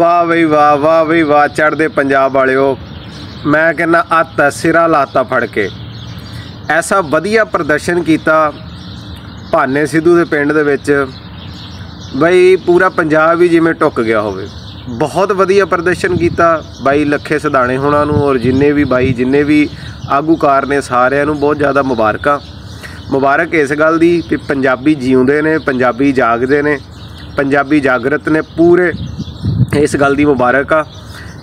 ਵਾਹ ਬਈ ਵਾਹ ਵਾਹ ਬਈ ਵਾਹ ਚੜਦੇ ਪੰਜਾਬ ਵਾਲਿਓ। ਮੈਂ ਕਹਿੰਦਾ ਅੱਤ ਸਿਰਾ ਲਾਤਾ ਫੜ ਕੇ। ਐਸਾ ਵਧੀਆ ਪ੍ਰਦਰਸ਼ਨ ਕੀਤਾ ਭਾਨੇ ਸਿੱਧੂ ਦੇ ਪਿੰਡ ਦੇ ਵਿੱਚ। ਬਈ ਪੂਰਾ ਪੰਜਾਬ ਹੀ ਜਿਵੇਂ ਟੁੱਕ ਗਿਆ ਹੋਵੇ। ਬਹੁਤ ਵਧੀਆ ਪ੍ਰਦਰਸ਼ਨ ਕੀਤਾ। ਬਾਈ ਲੱਖੇ ਸਦਾਣੇ ਹੋਣਾ ਨੂੰ ਔਰ ਜਿੰਨੇ ਵੀ ਬਾਈ, ਜਿੰਨੇ ਵੀ ਆਗੂਕਾਰ ਨੇ ਸਾਰਿਆਂ ਨੂੰ ਬਹੁਤ ਜ਼ਿਆਦਾ ਮੁਬਾਰਕਾਂ। ਮੁਬਾਰਕ ਇਸ ਗੱਲ ਦੀ ਕਿ ਪੰਜਾਬੀ ਜਿਉਂਦੇ ਨੇ, ਪੰਜਾਬੀ ਜਾਗਦੇ ਨੇ, ਪੰਜਾਬੀ ਜਾਗਰਤ ਨੇ ਪੂਰੇ ਇਸ ਗੱਲ ਦੀ ਮੁਬਾਰਕ ਆ।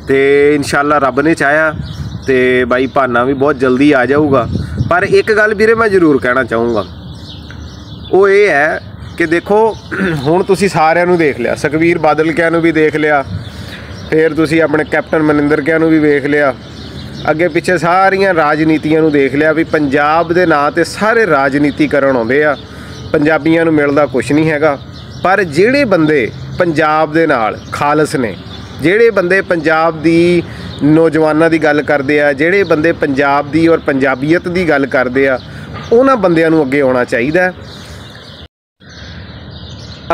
ਤੇ ਇਨਸ਼ਾਅੱਲਾ ਰੱਬ ਨੇ ਚਾਹਿਆ ਤੇ ਬਾਈ ਭਾਨਾ ਵੀ ਬਹੁਤ ਜਲਦੀ ਆ ਜਾਊਗਾ। ਪਰ ਇੱਕ ਗੱਲ ਵੀਰੇ ਮੈਂ ਜ਼ਰੂਰ ਕਹਿਣਾ ਚਾਹੂੰਗਾ। ਉਹ ਇਹ ਹੈ ਕਿ ਦੇਖੋ, ਹੁਣ ਤੁਸੀਂ ਸਾਰਿਆਂ ਨੂੰ ਦੇਖ ਲਿਆ, ਸੁਖਵੀਰ ਬਾਦਲ ਕਿਆਂ ਨੂੰ ਵੀ ਦੇਖ ਲਿਆ, ਫਿਰ ਤੁਸੀਂ ਆਪਣੇ ਕੈਪਟਨ ਮਨਿੰਦਰ ਕਿਆਂ ਨੂੰ ਵੀ ਵੇਖ ਲਿਆ, ਅੱਗੇ ਪਿੱਛੇ ਸਾਰੀਆਂ ਰਾਜਨੀਤੀਆਂ ਨੂੰ ਦੇਖ ਲਿਆ ਵੀ ਪੰਜਾਬ ਦੇ ਨਾਂ ਤੇ ਸਾਰੇ ਰਾਜਨੀਤੀ ਕਰਨ ਆਉਂਦੇ ਆ, ਪੰਜਾਬੀਆਂ ਨੂੰ ਮਿਲਦਾ ਕੁਝ ਨਹੀਂ ਹੈਗਾ। ਪਰ ਜਿਹੜੇ ਬੰਦੇ ਪੰਜਾਬ ਦੇ ਨਾਲ, ਖਾਲਸ ਨੇ। ਜਿਹੜੇ ਬੰਦੇ ਪੰਜਾਬ ਦੀ ਨੌਜਵਾਨਾਂ ਦੀ ਗੱਲ ਕਰਦੇ ਆ, ਜਿਹੜੇ ਬੰਦੇ ਪੰਜਾਬ ਦੀ ਔਰ ਪੰਜਾਬੀਅਤ ਦੀ ਗੱਲ ਕਰਦੇ ਆ, ਉਹਨਾਂ ਬੰਦਿਆਂ ਨੂੰ ਅੱਗੇ ਆਉਣਾ ਚਾਹੀਦਾ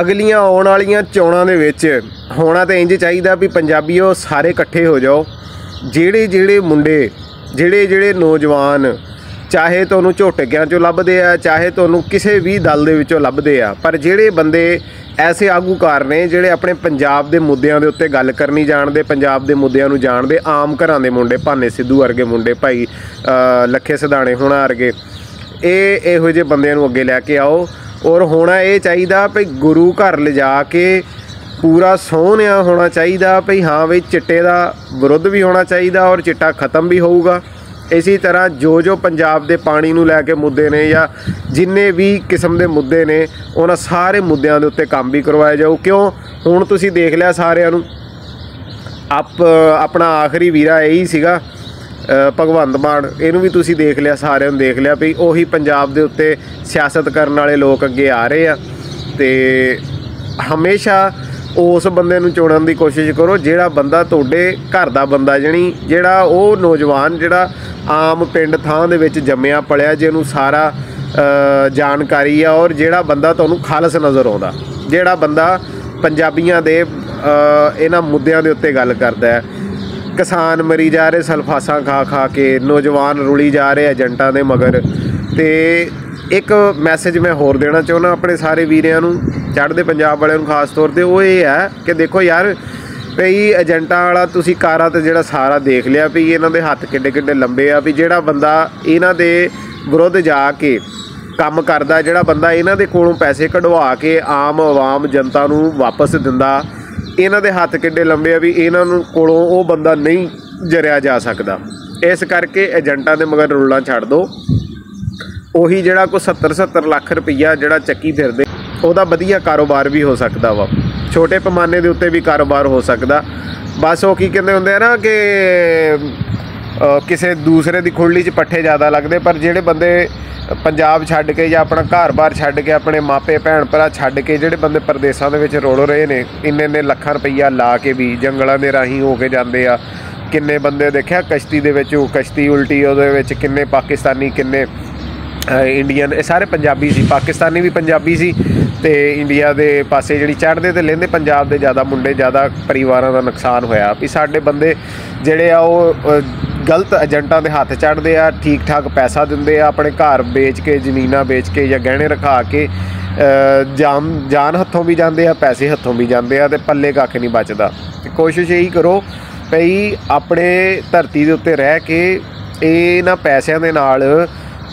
ਅਗਲੀਆਂ ਆਉਣ ਵਾਲੀਆਂ ਚੋਣਾਂ ਦੇ ਵਿੱਚ ਹੋਣਾ ਤਾਂ ਇੰਜ ਚਾਹੀਦਾ ਵੀ ਪੰਜਾਬੀਓ ਸਾਰੇ ਇਕੱਠੇ ਹੋ ਜਾਓ। ਜਿਹੜੇ ਜਿਹੜੇ ਮੁੰਡੇ, ਜਿਹੜੇ ਜਿਹੜੇ ਨੌਜਵਾਨ, ਚਾਹੇ ਤੁਹਾਨੂੰ ਝੋਟਕਿਆਂ ਚੋਂ ਲੱਭਦੇ ਆ, ਚਾਹੇ ਤੁਹਾਨੂੰ ਕਿਸੇ ਵੀ ਦਲ ਦੇ ਵਿੱਚੋਂ ਲੱਭਦੇ ਆ, ਪਰ ਜਿਹੜੇ ਬੰਦੇ ਐਸੇ ਆਗੂਕਾਰ ਨੇ ਜਿਹੜੇ ਆਪਣੇ ਪੰਜਾਬ ਦੇ ਮੁੱਦਿਆਂ ਦੇ ਉੱਤੇ ਗੱਲ ਕਰਨੀ ਜਾਣਦੇ, ਪੰਜਾਬ ਦੇ ਮੁੱਦਿਆਂ ਨੂੰ ਜਾਣਦੇ, ਆਮ ਘਰਾਂ ਦੇ ਮੁੰਡੇ, ਭਾਨੇ ਸਿੱਧੂ ਵਰਗੇ ਮੁੰਡੇ, ਭਾਈ ਲੱਖੇ ਸਦਾਣੇ ਹੋਣਾ ਵਰਗੇ, ਇਹ ਇਹੋ ਜਿਹੇ ਬੰਦਿਆਂ ਨੂੰ ਅੱਗੇ ਲੈ ਕੇ ਆਓ। ਔਰ ਹੋਣਾ ਇਹ ਚਾਹੀਦਾ ਭਈ ਗੁਰੂ ਘਰ ਲਿਜਾ ਕੇ ਪੂਰਾ ਸੋਹਣਿਆ ਹੋਣਾ ਚਾਹੀਦਾ, ਭਈ ਹਾਂ ਬਈ ਚਿੱਟੇ ਦਾ ਵਿਰੁੱਧ ਵੀ ਹੋਣਾ ਚਾਹੀਦਾ ਔਰ ਚਿੱਟਾ ਖਤਮ ਵੀ ਹੋਊਗਾ। ਇਸੇ ਤਰ੍ਹਾਂ ਜੋ ਜੋ ਪੰਜਾਬ ਦੇ ਪਾਣੀ ਨੂੰ ਲੈ ਕੇ ਮੁੱਦੇ ਨੇ ਜਾਂ ਜਿੰਨੇ ਵੀ ਕਿਸਮ ਦੇ ਮੁੱਦੇ ਨੇ, ਉਹਨਾਂ ਸਾਰੇ ਮੁੱਦਿਆਂ ਦੇ ਉੱਤੇ ਕੰਮ ਵੀ ਕਰਵਾਇਆ ਜਾਊ। ਕਿਉਂ? ਹੁਣ ਤੁਸੀਂ ਦੇਖ ਲਿਆ ਸਾਰਿਆਂ ਨੂੰ, ਆਪ, ਆਪਣਾ ਆਖਰੀ ਵੀਰਾ ਇਹੀ ਸੀਗਾ ਭਗਵੰਤ ਮਾਨ। ਇਹਨੂੰ ਵੀ ਤੁਸੀਂ ਦੇਖ ਲਿਆ, ਸਾਰਿਆਂ ਨੂੰ ਦੇਖ ਲਿਆ ਵੀ ਉਹੀ ਪੰਜਾਬ ਦੇ ਉੱਤੇ ਸਿਆਸਤ ਕਰਨ ਵਾਲੇ ਲੋਕ ਅੱਗੇ ਆ ਰਹੇ ਆ। ਤੇ ਹਮੇਸ਼ਾ ਉਸ ਬੰਦੇ ਨੂੰ ਚੁਣਨ ਦੀ ਕੋਸ਼ਿਸ਼ ਕਰੋ, ਜਿਹੜਾ ਬੰਦਾ ਤੁਹਾਡੇ ਘਰ ਦਾ ਬੰਦਾ ਜਣੀ, ਜਿਹੜਾ ਉਹ ਨੌਜਵਾਨ ਜਿਹੜਾ ਆਮ ਪਿੰਡ ਥਾਂ ਦੇ ਵਿੱਚ ਜੰਮਿਆ, ਪਲਿਆ ਜਿਹਨੂੰ ਸਾਰਾ ਜਾਣਕਾਰੀ ਆ ਔਰ ਜਿਹੜਾ ਬੰਦਾ ਤੁਹਾਨੂੰ ਖਾਲਸ ਨਜ਼ਰ ਆਉਂਦਾ, ਜਿਹੜਾ ਬੰਦਾ ਪੰਜਾਬੀਆਂ ਦੇ ਇਹਨਾਂ ਮੁੱਦਿਆਂ ਦੇ ਉੱਤੇ ਗੱਲ ਕਰਦਾ ਹੈ। ਕਿਸਾਨ ਮਰੀ ਜਾ ਰਹੇ, ਸਲਫਾਸਾਂ ਖਾ ਖਾ ਕੇ, ਨੌਜਵਾਨ ਰੁਲੀ ਜਾ ਰਹੇ ਏਜੰਟਾਂ ਦੇ ਮਗਰ। ਤੇ ਇੱਕ ਮੈਸੇਜ ਮੈਂ ਹੋਰ ਦੇਣਾ ਚਾਹੁੰਦਾ ਆਪਣੇ ਸਾਰੇ ਵੀਰਿਆਂ ਨੂੰ, ਚੜ੍ਹਦੇ ਪੰਜਾਬ ਵਾਲਿਆਂ ਨੂੰ ਖਾਸ ਤੌਰ ਤੇ ਉਹ ਇਹ ਹੈ ਕਿ ਦੇਖੋ ਯਾਰ ਭਈ ਏਜੰਟਾਂ ਵਾਲਾ ਤੁਸੀਂ ਕਾਰਾਂ ਤੇ ਜਿਹੜਾ ਸਾਰਾ ਦੇਖ ਲਿਆ ਵੀ ਇਹਨਾਂ ਦੇ ਹੱਥ ਕਿੱਡੇ ਕਿੱਡੇ ਲੰਬੇ ਆ ਵੀ ਜਿਹੜਾ ਬੰਦਾ ਇਹਨਾਂ ਦੇ ਵਿਰੁੱਧ ਜਾ ਕੇ ਕੰਮ ਕਰਦਾ, ਜਿਹੜਾ ਬੰਦਾ ਇਹਨਾਂ ਦੇ ਕੋਲੋਂ ਪੈਸੇ ਕਢਵਾ ਕੇ ਆਮ ਆਵਾਮ ਜਨਤਾ ਨੂੰ ਵਾਪਸ ਦਿੰਦਾ, ਇਹਨਾਂ ਦੇ ਹੱਥ ਕਿੱਡੇ ਲੰਬੇ ਆ ਵੀ ਇਹਨਾਂ ਨੂੰ ਕੋਲੋਂ ਉਹ ਬੰਦਾ ਨਹੀਂ ਜਰਿਆ ਜਾ ਸਕਦਾ। ਇਸ ਕਰਕੇ ਏਜੰਟਾਂ ਦੇ ਮਗਰ ਰੁਲਣਾ ਛੱਡ ਦਿਓ ਉਹੀ ਜਿਹੜਾ ਕੋ 70 70 ਲੱਖ ਰੁਪਈਆ ਜਿਹੜਾ ਚੱਕੀ ਫਿਰਦੇ ਉਹਦਾ ਵਧੀਆ ਕਾਰੋਬਾਰ ਵੀ ਹੋ ਸਕਦਾ ਵਾ। ਛੋਟੇ ਪੈਮਾਨੇ ਦੇ ਉੱਤੇ ਵੀ ਕਾਰੋਬਾਰ ਹੋ ਸਕਦਾ। ਬਸ ਉਹ ਕੀ ਕਹਿੰਦੇ ਹੁੰਦੇ ਆ ਨਾ ਕਿ ਕਿਸੇ ਦੂਸਰੇ ਦੀ ਖੁਰਲੀ 'ਚ ਪੱਠੇ ਜ਼ਿਆਦਾ ਲੱਗਦੇ, ਪਰ ਜਿਹੜੇ ਬੰਦੇ ਪੰਜਾਬ ਛੱਡ ਕੇ ਜਾਂ ਆਪਣਾ ਘਰ-ਬਾਰ ਛੱਡ ਕੇ ਆਪਣੇ ਮਾਪੇ, ਭੈਣ ਭਰਾ ਛੱਡ ਕੇ ਜਿਹੜੇ ਬੰਦੇ ਪਰਦੇਸਾਂ ਦੇ ਵਿੱਚ ਰੋੜ ਰਹੇ ਨੇ, ਇੰਨੇ ਇੰਨੇ ਲੱਖਾਂ ਰੁਪਈਆ ਲਾ ਕੇ ਵੀ ਜੰਗਲਾਂ ਦੇ ਰਾਹੀਂ ਹੋ ਕੇ ਜਾਂਦੇ ਆ। ਕਿੰਨੇ ਬੰਦੇ ਦੇਖਿਆ ਕਸ਼ਤੀ ਦੇ ਵਿੱਚ, ਉਹ ਕਸ਼ਤੀ ਉਲਟੀ ਉਹਦੇ ਵਿੱਚ ਕਿੰਨੇ ਪਾਕਿਸਤਾਨੀ, ਕਿੰਨੇ ਇੰਡੀਅਨ, ਇਹ ਸਾਰੇ ਪੰਜਾਬੀ ਸੀ, ਪਾਕਿਸਤਾਨੀ ਵੀ ਪੰਜਾਬੀ ਸੀ। ਤੇ ਇੰਡੀਆ ਦੇ ਪਾਸੇ ਜਿਹੜੀ ਚੜ੍ਹਦੇ ਤੇ ਲੈਂਦੇ, ਪੰਜਾਬ ਦੇ ਜ਼ਿਆਦਾ ਮੁੰਡੇ, ਜ਼ਿਆਦਾ ਪਰਿਵਾਰਾਂ ਦਾ ਨੁਕਸਾਨ ਹੋਇਆ। ਵੀ ਸਾਡੇ ਬੰਦੇ ਜਿਹੜੇ ਆ ਉਹ ਗਲਤ ਏਜੰਟਾਂ ਦੇ ਹੱਥ ਚੜ੍ਹਦੇ ਆ ਠੀਕ ਠਾਕ ਪੈਸਾ ਦਿੰਦੇ ਆ, ਆਪਣੇ ਘਰ ਵੇਚ ਕੇ, ਜ਼ਮੀਨਾਂ ਵੇਚ ਕੇ ਜਾਂ ਗਹਿਣੇ ਰਖਾ ਕੇ ਜਾਨ ਜਾਨ ਹੱਥੋਂ ਵੀ ਜਾਂਦੇ ਆ, ਪੈਸੇ ਹੱਥੋਂ ਵੀ ਜਾਂਦੇ ਆ ਤੇ ਪੱਲੇ ਕੱਖ ਨਹੀਂ ਬਚਦਾ। ਤੇ ਕੋਸ਼ਿਸ਼ ਇਹੀ ਕਰੋ ਭਈ ਆਪਣੇ ਧਰਤੀ ਦੇ ਉੱਤੇ ਰਹਿ ਕੇ ਇਹਨਾਂ ਪੈਸਿਆਂ ਦੇ ਨਾਲ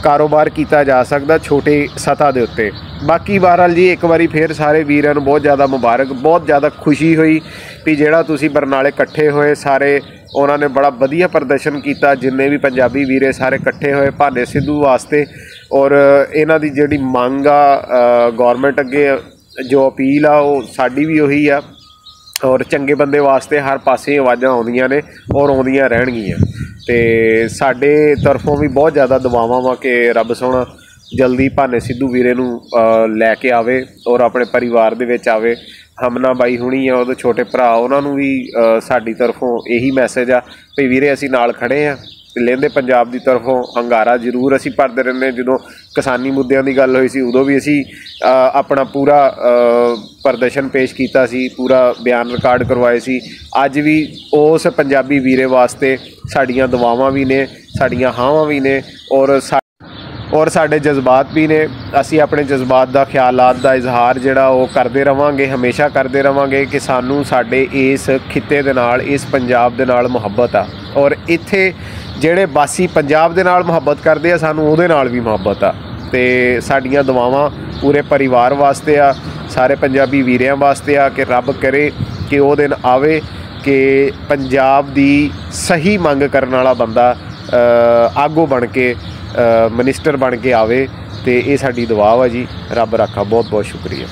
ਕਾਰੋਬਾਰ ਕੀਤਾ ਜਾ ਸਕਦਾ ਛੋਟੇ ਸਤਾ ਦੇ ਉੱਤੇ। ਬਾਕੀ ਬਹਰਹਾਲ ਜੀ, ਇੱਕ ਵਾਰੀ ਫੇਰ ਸਾਰੇ ਵੀਰਾਂ ਨੂੰ ਬਹੁਤ ਜ਼ਿਆਦਾ ਮੁਬਾਰਕ, ਬਹੁਤ ਜ਼ਿਆਦਾ ਖੁਸ਼ੀ ਹੋਈ ਵੀ ਜਿਹੜਾ ਤੁਸੀਂ ਬਰਨਾਲੇ ਇਕੱਠੇ ਹੋਏ, ਸਾਰੇ ਉਹਨਾਂ ਨੇ ਬੜਾ ਵਧੀਆ ਪ੍ਰਦਰਸ਼ਨ ਕੀਤਾ, ਜਿੰਨੇ ਵੀ ਪੰਜਾਬੀ ਵੀਰੇ ਸਾਰੇ ਇਕੱਠੇ ਹੋਏ ਭਾਨੇ ਸਿੱਧੂ ਵਾਸਤੇ। ਔਰ ਇਹਨਾਂ ਦੀ ਜਿਹੜੀ ਮੰਗ ਆ ਗਵਰਨਮੈਂਟ ਅੱਗੇ ਜੋ ਅਪੀਲ ਆ, ਉਹ ਸਾਡੀ ਵੀ ਉਹੀ ਆ। ਔਰ ਚੰਗੇ ਬੰਦੇ ਵਾਸਤੇ ਹਰ ਪਾਸੇ ਆਵਾਜ਼ਾਂ ਆਉਂਦੀਆਂ ਨੇ ਔਰ ਆਉਂਦੀਆਂ ਰਹਿਣਗੀਆਂ। ਤੇ ਸਾਡੇ ਤਰਫੋਂ ਵੀ ਬਹੁਤ ਜ਼ਿਆਦਾ ਦੁਆਵਾਂ ਵਾ ਕਿ ਰੱਬ ਸੋਹਣਾ ਜਲਦੀ ਭਾਨੇ ਸਿੱਧੂ ਵੀਰੇ ਨੂੰ ਲੈ ਕੇ ਆਵੇ ਔਰ ਆਪਣੇ ਪਰਿਵਾਰ ਦੇ ਵਿੱਚ ਆਵੇ। ਹਮਨਾ ਬਾਈ ਹੁਣੀ ਆ, ਉਹਦੇ ਛੋਟੇ ਭਰਾ, ਉਹਨਾਂ ਨੂੰ ਵੀ ਸਾਡੀ ਤਰਫੋਂ ਇਹੀ ਮੈਸੇਜ ਆ ਵੀ ਵੀਰੇ ਅਸੀਂ ਨਾਲ ਖੜੇ ਆ। ਲਹਿੰਦੇ ਪੰਜਾਬ ਦੀ ਤਰਫੋਂ ਹੰਗਾਰਾ ਜ਼ਰੂਰ ਅਸੀਂ ਭਰਦੇ ਰਹਿੰਦੇ ਹਾਂ। ਜਦੋਂ ਕਿਸਾਨੀ ਮੁੱਦਿਆਂ ਦੀ ਗੱਲ ਹੋਈ ਸੀ, ਉਦੋਂ ਵੀ ਅਸੀਂ ਆਪਣਾ ਪੂਰਾ ਪ੍ਰਦਰਸ਼ਨ ਪੇਸ਼ ਕੀਤਾ ਸੀ, ਪੂਰਾ ਬਿਆਨ ਰਿਕਾਰਡ ਕਰਵਾਏ ਸੀ। ਅੱਜ ਵੀ ਉਸ ਪੰਜਾਬੀ ਵੀਰੇ ਵਾਸਤੇ ਸਾਡੀਆਂ ਦੁਆਵਾਂ ਵੀ ਨੇ, ਸਾਡੀਆਂ ਹਾਵਾਂ ਵੀ ਨੇ ਔਰ ਔਰ ਸਾਡੇ ਜਜ਼ਬਾਤ ਵੀ ਨੇ। ਅਸੀਂ ਆਪਣੇ ਜਜ਼ਬਾਤ ਦਾ ਖਿਆਲਾਤ ਦਾ ਇਜ਼ਹਾਰ ਜਿਹੜਾ ਉਹ ਕਰਦੇ ਰਵਾਂਗੇ, ਹਮੇਸ਼ਾ ਕਰਦੇ ਰਵਾਂਗੇ ਕਿ ਸਾਨੂੰ ਸਾਡੇ ਇਸ ਖਿੱਤੇ ਦੇ ਨਾਲ, ਇਸ ਪੰਜਾਬ ਦੇ ਨਾਲ ਮੁਹੱਬਤ ਆ। ਔਰ ਇੱਥੇ ਜਿਹੜੇ ਬਾਸੀ ਪੰਜਾਬ ਦੇ ਨਾਲ ਮੁਹੱਬਤ ਕਰਦੇ ਆ, ਸਾਨੂੰ ਉਹਦੇ ਨਾਲ ਵੀ ਮੁਹੱਬਤ ਆ। ਤੇ ਸਾਡੀਆਂ ਦੁਆਵਾਂ ਪੂਰੇ ਪਰਿਵਾਰ ਵਾਸਤੇ ਆ, ਸਾਰੇ ਪੰਜਾਬੀ ਵੀਰਿਆਂ ਵਾਸਤੇ ਆ ਕਿ ਰੱਬ ਕਰੇ ਕਿ ਉਹ ਦਿਨ ਆਵੇ ਕਿ ਪੰਜਾਬ ਦੀ ਸਹੀ ਮੰਗ ਕਰਨ ਵਾਲਾ ਬੰਦਾ ਆਗੂ ਬਣ ਕੇ ਅ, ਮਿਨਿਸਟਰ ਬਣ ਕੇ ਆਵੇ ਤੇ ਇਹ ਸਾਡੀ ਦੁਆ ਵਾ ਜੀ। ਰੱਬ ਰੱਖਾ ਬਹੁਤ ਬਹੁਤ ਸ਼ੁਕਰੀਆ।